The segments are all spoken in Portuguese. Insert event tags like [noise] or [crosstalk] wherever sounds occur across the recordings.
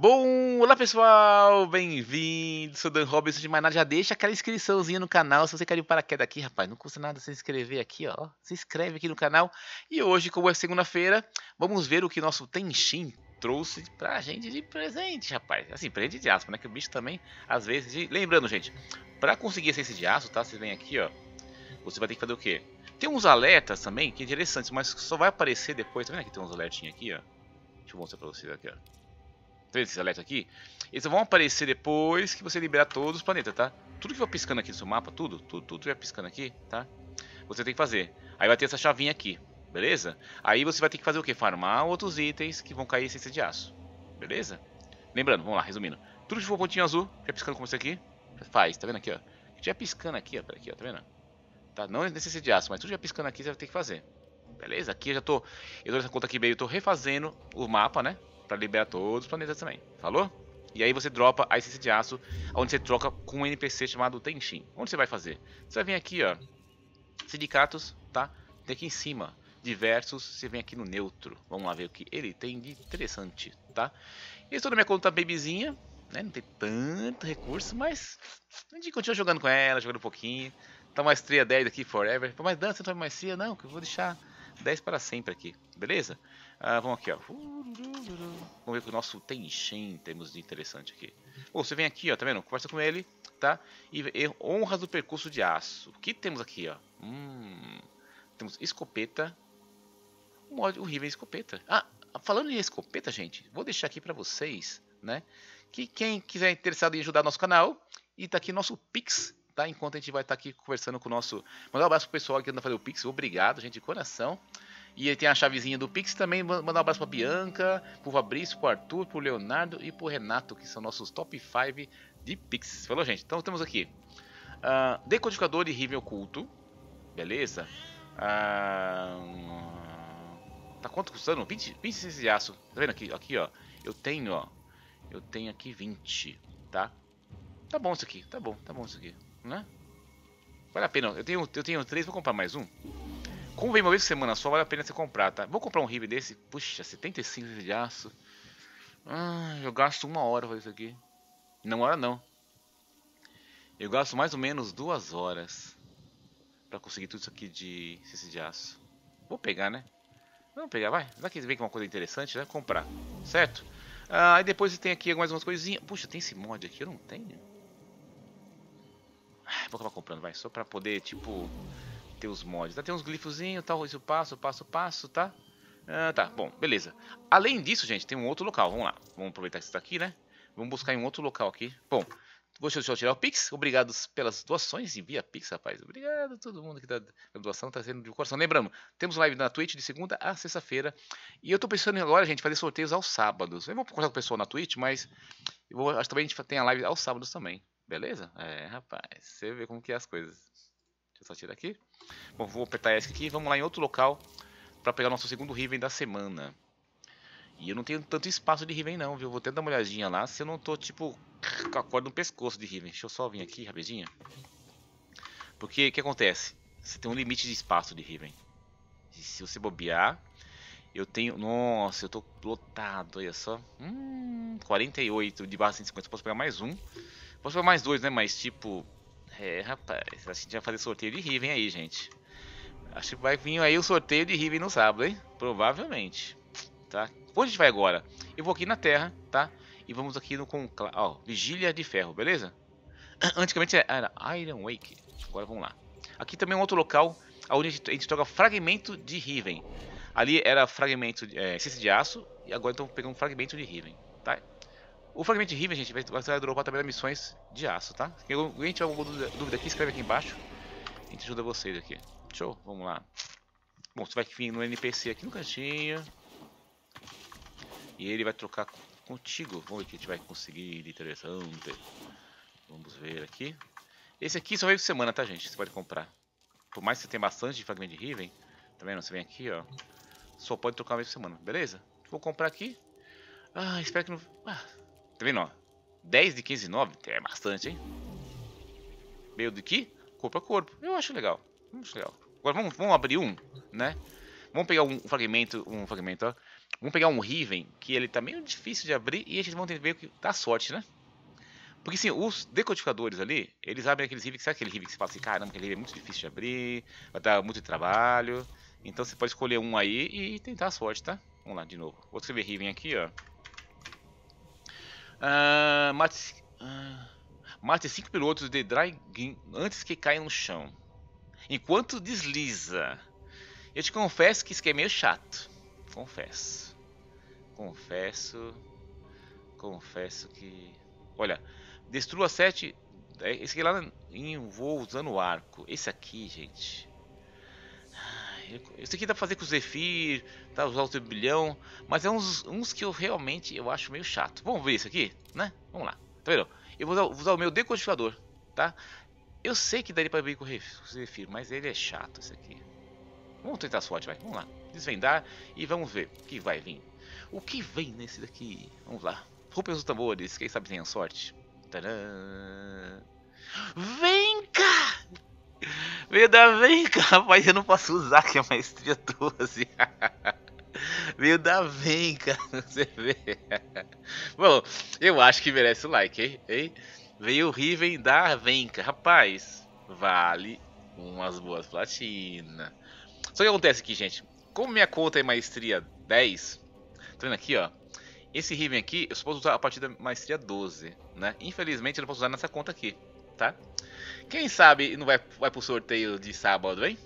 Bom, olá pessoal, bem-vindos, sou Dan Robinson de Maná, já deixa aquela inscriçãozinha no canal, se você caiu paraquedas aqui, rapaz, não custa nada se inscrever aqui, ó, se inscreve aqui no canal, e hoje, como é segunda-feira, vamos ver o que nosso Tenshin trouxe pra gente de presente, rapaz, assim, presente de aço, né, que o bicho também, às vezes, de... lembrando, gente, pra conseguir essência de aço, tá, você vem aqui, ó, você vai ter que fazer o quê? Tem uns alertas também, que é interessante, mas só vai aparecer depois, tá vendo aqui, tem uns alertinhos aqui, ó, deixa eu mostrar pra vocês aqui, ó. Vendo esses alertas aqui? Eles vão aparecer depois que você liberar todos os planetas, tá? Tudo que vai piscando aqui no seu mapa, tudo, tudo, tudo que vai piscando aqui, tá? Você tem que fazer. Aí vai ter essa chavinha aqui, beleza? Aí você vai ter que fazer o que? Farmar outros itens que vão cair essência de aço, beleza? Lembrando, vamos lá, resumindo. Tudo que for pontinho azul, já piscando como esse aqui, faz, tá vendo aqui, ó? Já piscando aqui, ó, aqui, ó, tá vendo? Tá? Não é necessidade de aço, mas tudo já piscando aqui, você vai ter que fazer. Beleza? Aqui eu já tô, eu tô nessa conta aqui meio, eu tô refazendo o mapa, né? Para liberar todos os planetas também. Falou? E aí você dropa a essência de aço, onde você troca com um NPC chamado Tenshin. Onde você vai fazer? Você vai vir aqui, ó. Sindicatos, tá? Tem aqui em cima. Diversos, você vem aqui no neutro. Vamos lá ver o que ele tem de interessante, tá? Estou na minha conta babyzinha, né? Não tem tanto recurso, mas a gente continua jogando com ela, jogando um pouquinho. Tá maestria 10 aqui forever. Mas Dan, você não tá maestria? Não, que eu vou deixar 10 para sempre aqui, beleza? Ah, vamos aqui, ó. Vamos ver o o nosso Tenshin temos de interessante aqui. Bom, você vem aqui, ó, tá vendo? Conversa com ele, tá? E, e honras do percurso de aço. O que temos aqui, ó? Hum, temos escopeta. Um Riven escopeta. Ah, falando em escopeta, gente, vou deixar aqui pra vocês, né? Que quem quiser interessado em ajudar nosso canal, e tá aqui nosso Pix, tá? Enquanto a gente vai estar tá aqui conversando com o nosso... Mandar um abraço pro pessoal que anda fazer o Pix. Obrigado, gente, de coração. E tem a chavezinha do Pix também. Mandar um abraço pra Bianca, pro Fabrício, pro Arthur, pro Leonardo e pro Renato, que são nossos top 5 de Pix. Falou, gente? Então temos aqui. Uh, decodificador de Riven Oculto. Beleza? Uh, tá quanto custando? 20, 20 de aço. Tá vendo aqui? Aqui, ó. Eu tenho, ó. Eu tenho aqui 20, tá? Tá bom isso aqui. Tá bom, tá bom isso aqui. Né? Vale a pena. Eu tenho, eu tenho 3, vou comprar mais um. Como vem uma vez por semana só, vale a pena você comprar, tá? Vou comprar um Rive desse. Puxa, 75 de aço. Ah, eu gasto uma hora pra isso aqui. Não, hora não. Eu gasto mais ou menos duas horas pra conseguir tudo isso aqui de ciência de aço. Vou pegar, né? Vamos pegar, vai. Vai que vem com uma coisa interessante, né? Comprar, certo? Ah, aí depois tem aqui algumas coisinhas. Puxa, tem esse mod aqui, eu não tenho. Vou acabar comprando, vai. Só pra poder, tipo ter os mods. Tá? Tem uns glifozinhos, tal, isso passo, passo, passo, tá? Ah, tá, bom, beleza. Além disso, gente, tem um outro local. Vamos lá. Vamos aproveitar que você tá aqui, né? Vamos buscar em um outro local aqui. Bom, deixa eu tirar o Pix. Obrigado pelas doações. Envia Pix, rapaz. Obrigado a todo mundo que tá a doação. Tá sendo de coração. Lembrando, temos live na Twitch de segunda a sexta-feira. E eu tô pensando agora, gente, fazer sorteios aos sábados. Eu vou conversar com o pessoal na Twitch, mas eu vou, acho que também a gente tem a live aos sábados também. Beleza? É, rapaz. Você vê como que é as coisas. Deixa eu só tirar aqui. Bom, vou apertar esse aqui. Vamos lá em outro local para pegar nosso segundo Riven da semana. E eu não tenho tanto espaço de Riven não, viu? Vou até dar uma olhadinha lá se eu não tô, tipo, com a corda no pescoço de Riven. Deixa eu só vir aqui rapidinho. Porque o que acontece? Você tem um limite de espaço de Riven. E se você bobear, eu tenho... Nossa, eu tô lotado, olha só. Hum, 48 de barra 150. Posso pegar mais um. Posso pegar mais dois, né? Mas, tipo, é, rapaz, a gente vai fazer sorteio de Riven aí, gente. Acho que vai vir aí o sorteio de Riven no sábado, hein? Provavelmente. Tá? Onde a gente vai agora? Eu vou aqui na Terra, tá? E vamos aqui no conclave. Ó, Vigília de Ferro, beleza? [clears throat] Antigamente era Iron Wake. Agora vamos lá. Aqui também é um outro local onde a gente, a gente troca fragmento de Riven. Ali era fragmento de é, de aço. E agora estamos pegando um fragmento de Riven. Tá? O fragmento de Riven, gente, vai, vai dropar também missões de aço, tá? Se alguém tiver alguma dúvida aqui, escreve aqui embaixo. A gente ajuda vocês aqui. Show, vamos lá. Bom, você vai vir no NPC aqui no cantinho. E ele vai trocar contigo. Vamos ver o que a gente vai conseguir de interessante. Vamos ver aqui. Esse aqui só veio por semana, tá, gente? Você pode comprar. Por mais que você tenha bastante de fragmento de Riven, tá vendo? Você vem aqui, ó. Só pode trocar uma vez por semana, beleza? Vou comprar aqui. Ah, espero que não... Ah, Tá vendo, ó? 10 de 15 9 é bastante, hein? Meio de que? Corpo a corpo. Eu acho legal. Acho legal. Agora vamos, vamos abrir um, né? Vamos pegar um fragmento, um fragmento, ó. Vamos pegar um Riven, que ele tá meio difícil de abrir, e a gente vai ter que ver que dá sorte, né? Porque sim, os decodificadores ali, eles abrem aqueles Riven, sabe aquele Riven que você fala assim, caramba, aquele Riven é muito difícil de abrir, vai dar muito trabalho. Então você pode escolher um aí e tentar a sorte, tá? Vamos lá, de novo. Vou escrever Riven aqui, ó. Uh, mate, uh, mate cinco pilotos de Dragon antes que caiam no chão. Enquanto desliza. Eu te confesso que isso aqui é meio chato. Confesso. Confesso. Confesso que... Olha, destrua sete... É, esse aqui lá em voo usando o arco. Esse aqui, gente... Esse aqui dá pra fazer com o Zephyr, tá? Usar o turbilhão. Mas é uns, uns que eu realmente eu acho meio chato. Vamos ver isso aqui, né? Vamos lá. Tá vendo? Eu vou usar, vou usar o meu decodificador, tá? Eu sei que daria pra abrir com o Zephyr, mas ele é chato esse aqui. Vamos tentar a SWOT, vai. Vamos lá. Desvendar e vamos ver o que vai vir. O que vem nesse daqui? Vamos lá. Rupes os tambores, quem sabe tem a sorte. Tadã. Vem cá! Veio da Venca, rapaz, eu não posso usar que é maestria 12. Veio da Venca, você vê. Bom, eu acho que merece o like, hein? hein? Veio o Riven da Venca. Rapaz, vale umas boas platinas. Só que acontece aqui, gente. Como minha conta é maestria 10, tá vendo aqui, ó? Esse Riven aqui, eu só posso usar a partir da maestria 12, né? Infelizmente eu não posso usar nessa conta aqui, tá? Quem sabe não vai, vai pro sorteio de sábado, hein?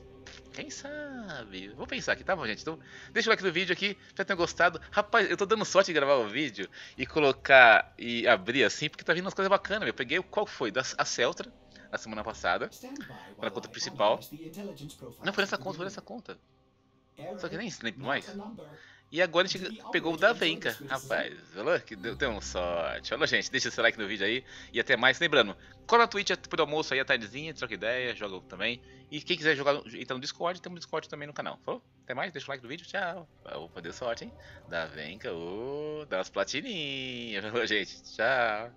Quem sabe? Vou pensar aqui, tá bom, gente? Então, deixa o like no vídeo aqui, já tenham gostado. Rapaz, eu tô dando sorte de gravar o vídeo e colocar e abrir assim, porque tá vindo umas coisas bacanas. Eu peguei, qual foi? Da, a Celtra, na semana passada, na conta principal. Não, foi nessa conta, foi nessa conta. Só que nem lembro mais. E agora a gente pegou o da Venca, rapaz. Falou que deu, deu um sorte. Falou, gente, deixa seu like no vídeo aí. E até mais. Lembrando, cola na Twitch depois do almoço aí, a tardezinha, troca ideia, joga também. E quem quiser jogar, entra no Discord, tem um Discord também no canal. Falou? Até mais, deixa o like no vídeo, tchau. Opa, deu sorte, hein? Da Venca, ô, oh, dá umas platininhas. Falou, gente, tchau.